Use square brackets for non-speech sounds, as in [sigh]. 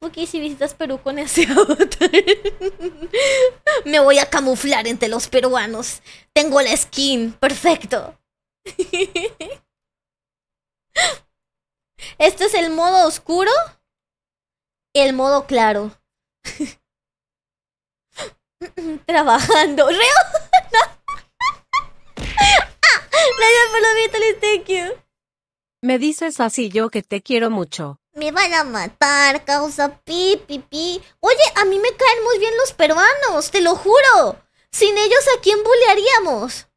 Porque si visitas Perú con ese [laughs] avatar. Me voy a camuflar entre los peruanos. Tengo la skin. Perfecto. [laughs] Este es el modo oscuro. El modo claro. [laughs] Trabajando. ¿Reo? Por los thank you. Me dices así yo que te quiero mucho. Me van a matar, causa pi, pi. Oye, a mí me caen muy bien los peruanos, te lo juro. Sin ellos, ¿a quién bulearíamos?